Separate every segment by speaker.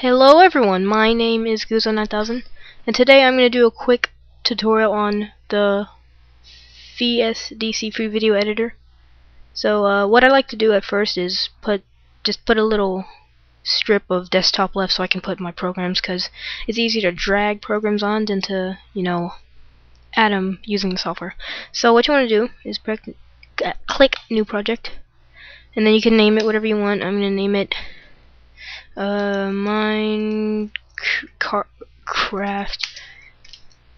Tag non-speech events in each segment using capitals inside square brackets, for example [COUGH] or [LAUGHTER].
Speaker 1: Hello everyone, my name is Guzzo9000 and today I'm going to do a quick tutorial on the VSDC free video editor. So uh, what I like to do at first is put just put a little strip of desktop left so I can put my programs because it's easier to drag programs on than to, you know, add them using the software. So what you want to do is click new project and then you can name it whatever you want. I'm going to name it uh, Minecraft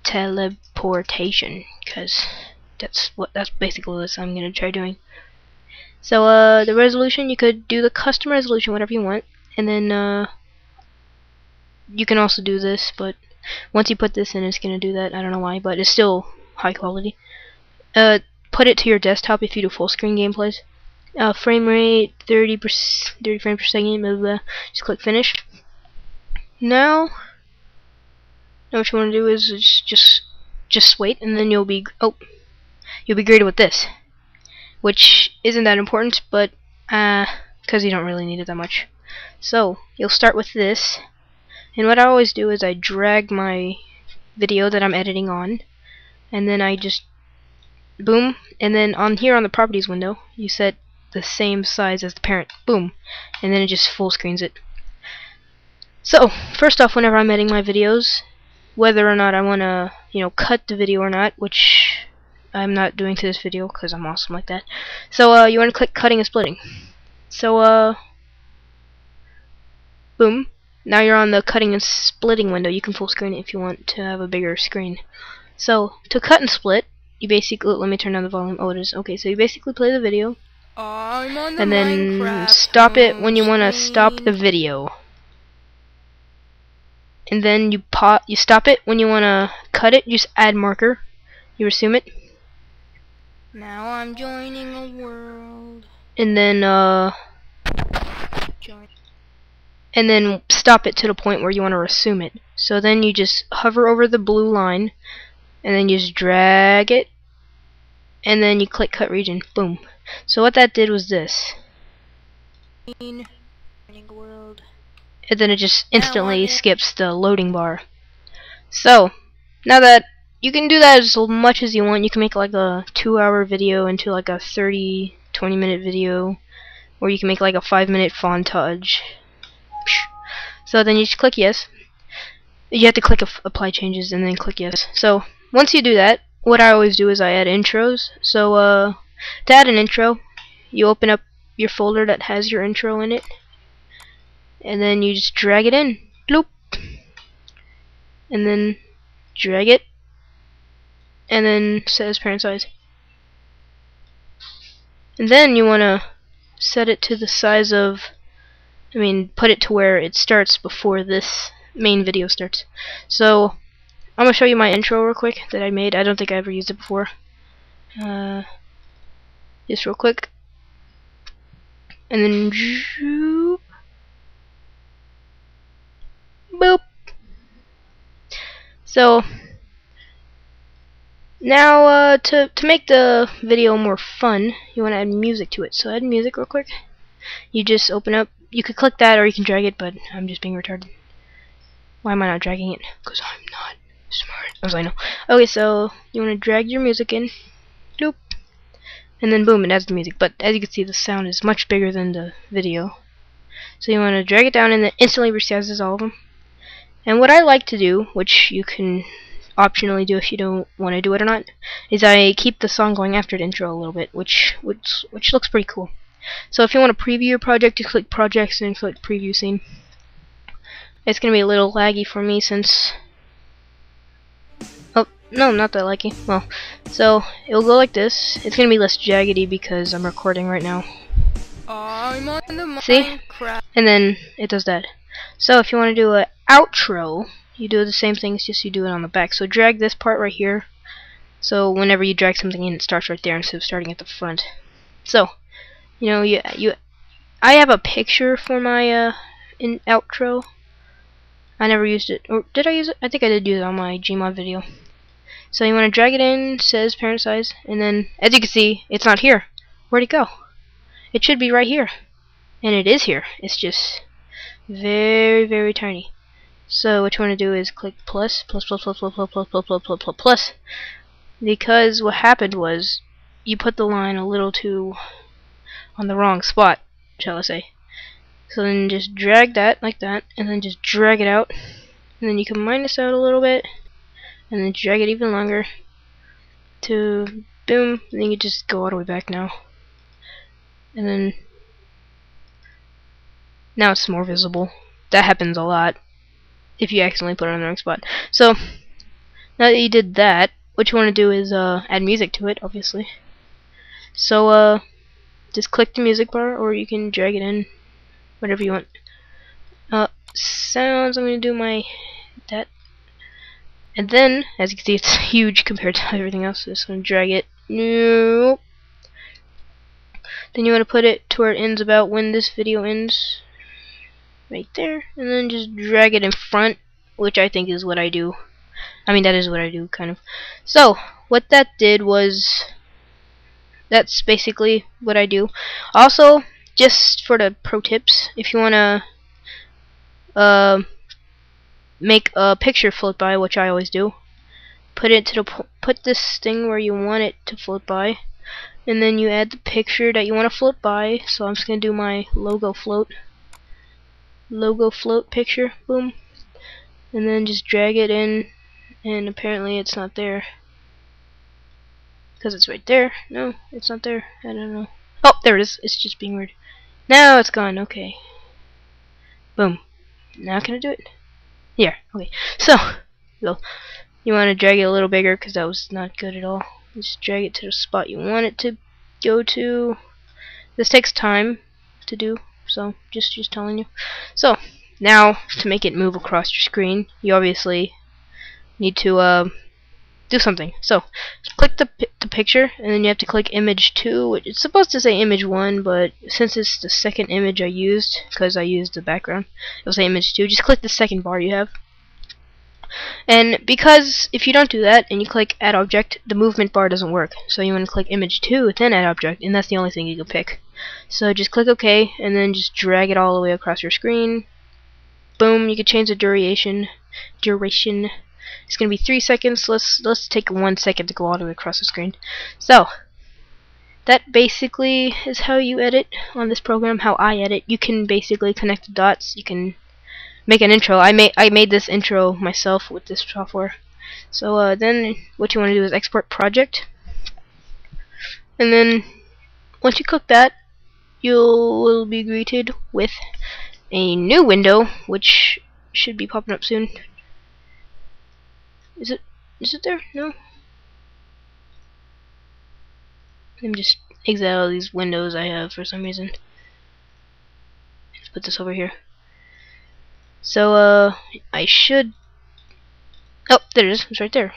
Speaker 1: teleportation, because that's what that's basically what I'm gonna try doing. So uh, the resolution you could do the custom resolution, whatever you want, and then uh, you can also do this, but once you put this in, it's gonna do that. I don't know why, but it's still high quality. Uh, put it to your desktop if you do full screen gameplays uh, frame rate 30 per 30 frames per second blah, blah, just click finish. Now now what you want to do is just, just just wait and then you'll be oh you'll be greeted with this which isn't that important but uh because you don't really need it that much. So you'll start with this and what I always do is I drag my video that I'm editing on and then I just boom and then on here on the properties window you set the same size as the parent. Boom. And then it just full screens it. So, first off, whenever I'm editing my videos, whether or not I want to, you know, cut the video or not, which I'm not doing to this video because I'm awesome like that. So, uh, you want to click cutting and splitting. So, uh, boom. Now you're on the cutting and splitting window. You can full screen it if you want to have a bigger screen. So, to cut and split, you basically, let me turn down the volume. Oh, it is. Okay, so you basically play the video, the and then Minecraft stop it when you want to stop the video. And then you pop, you stop it when you want to cut it. Just add marker. You resume it.
Speaker 2: Now I'm joining a world.
Speaker 1: And then uh.
Speaker 2: Join.
Speaker 1: And then stop it to the point where you want to resume it. So then you just hover over the blue line, and then you just drag it, and then you click cut region. Boom. So what that did was this. And then it just instantly skips the loading bar. So, now that you can do that as much as you want, you can make like a two hour video into like a 30, 20 minute video, or you can make like a five minute fontage. So then you just click yes. You have to click apply changes and then click yes. So once you do that, what I always do is I add intros. So uh, to add an intro, you open up your folder that has your intro in it, and then you just drag it in, bloop, and then drag it, and then set as parent size. And then you want to set it to the size of, I mean, put it to where it starts before this main video starts. So, I'm going to show you my intro real quick that I made. I don't think I ever used it before. Uh, just real quick. And then zoop. Boop. So now uh, to to make the video more fun, you want to add music to it. So add music real quick. You just open up. You could click that or you can drag it, but I'm just being retarded. Why am I not dragging it? Because I'm not smart. As I know. Okay, so you want to drag your music in and then boom it adds the music. But as you can see the sound is much bigger than the video. So you want to drag it down and then instantly resizes all of them. And what I like to do which you can optionally do if you don't want to do it or not is I keep the song going after the intro a little bit which which which looks pretty cool. So if you want to preview your project you click projects and click preview scene. It's gonna be a little laggy for me since oh no, not that lucky. Well, so it'll go like this. It's gonna be less jaggedy because I'm recording right now. See? And then it does that. So if you want to do an outro, you do the same thing, it's just you do it on the back. So drag this part right here. So whenever you drag something in, it starts right there instead of starting at the front. So, you know, you you, I have a picture for my uh in outro. I never used it, or did I use it? I think I did use it on my Gmod video. So you want to drag it in, says parent size, and then as you can see, it's not here. Where'd it go? It should be right here. And it is here. It's just very very tiny so what you want to do is click plus plus plus plus plus plus plus plus plus plus plus plus because what happened was you put the line a little too on the wrong spot shall I say so then just drag that like that and then just drag it out and then you can minus out a little bit and then drag it even longer to boom and then you just go all the way back now. And then now it's more visible. That happens a lot if you accidentally put it on the wrong spot. So now that you did that what you want to do is uh, add music to it obviously. So uh, just click the music bar or you can drag it in whatever you want. Uh, sounds I'm gonna do my that and then as you can see it's [LAUGHS] huge compared to everything else so just gonna drag it. Nope. Then you want to put it to where it ends about when this video ends. Right there. And then just drag it in front which I think is what I do. I mean that is what I do kind of. So what that did was that's basically what I do. Also just for the pro tips if you wanna uh, make a picture float by which I always do. Put it to the put this thing where you want it to float by and then you add the picture that you want to float by. So I'm just gonna do my logo float. Logo float picture boom. And then just drag it in and apparently it's not there. Because it's right there. No it's not there. I don't know. Oh there it is. It's just being weird. Now it's gone. Okay. Boom. Now can I do it here okay. So you want to drag it a little bigger because that was not good at all. Just drag it to the spot you want it to go to. This takes time to do so just just telling you. So now to make it move across your screen you obviously need to uh, do something so click the, the picture and then you have to click image 2 it's supposed to say image 1 but since it's the second image I used because I used the background it'll say image 2 just click the second bar you have and because if you don't do that and you click add object, the movement bar doesn't work. So you want to click image 2, then add object, and that's the only thing you can pick. So just click OK, and then just drag it all the way across your screen. Boom, you can change the duration. Duration. It's gonna be three seconds. Let's let's take one second to go all the way across the screen. So that basically is how you edit on this program. How I edit. You can basically connect the dots. You can make an intro. I made I made this intro myself with this software. So uh, then what you want to do is export project, and then once you click that, you will be greeted with a new window, which should be popping up soon. Is it? Is it there? No. Let me just exit all these windows I have for some reason. Let's put this over here. So, uh, I should... Oh, there it is. It's right there.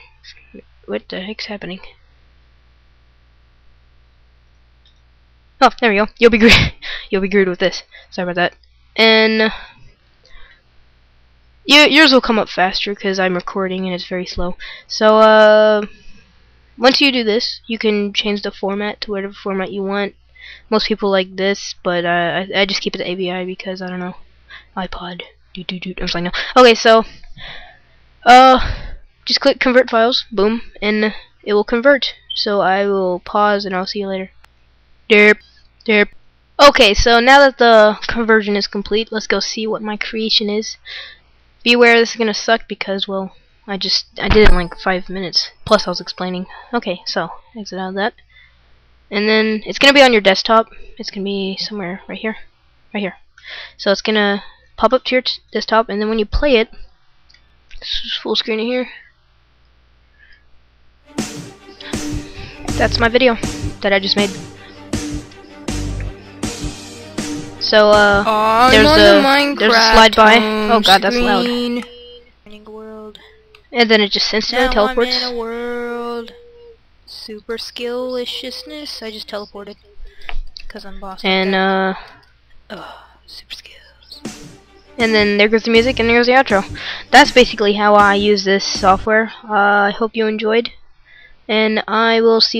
Speaker 1: What the heck's happening? Oh, there we go. You'll be greeted. [LAUGHS] You'll be greeted with this. Sorry about that. And you, yours will come up faster because I'm recording and it's very slow. So, uh, once you do this, you can change the format to whatever format you want. Most people like this, but uh, I, I just keep it AVI because I don't know iPod do do do. I'm. Okay, so uh, just click convert files. Boom, and it will convert. So I will pause and I'll see you later. Derp, derp. Okay, so now that the conversion is complete, let's go see what my creation is. Be aware this is gonna suck because well, I just I did it in like five minutes. Plus I was explaining. Okay, so exit out of that. And then it's gonna be on your desktop. It's gonna be somewhere right here. Right here. So it's gonna pop up to your desktop, and then when you play it, full screen here. That's my video that I just made. So uh,
Speaker 2: I'm
Speaker 1: there's
Speaker 2: the
Speaker 1: a there's a slide by. Oh god, that's loud.
Speaker 2: screen. World.
Speaker 1: And then it just instantly
Speaker 2: Now
Speaker 1: teleports.
Speaker 2: I'm in a world. Super skilliciousness. I just teleported. Because I'm boss.
Speaker 1: And
Speaker 2: that.
Speaker 1: uh,
Speaker 2: Ugh, super skills.
Speaker 1: and then there goes the music, and there goes the outro. That's basically how I use this software. Uh, I hope you enjoyed, and I will see.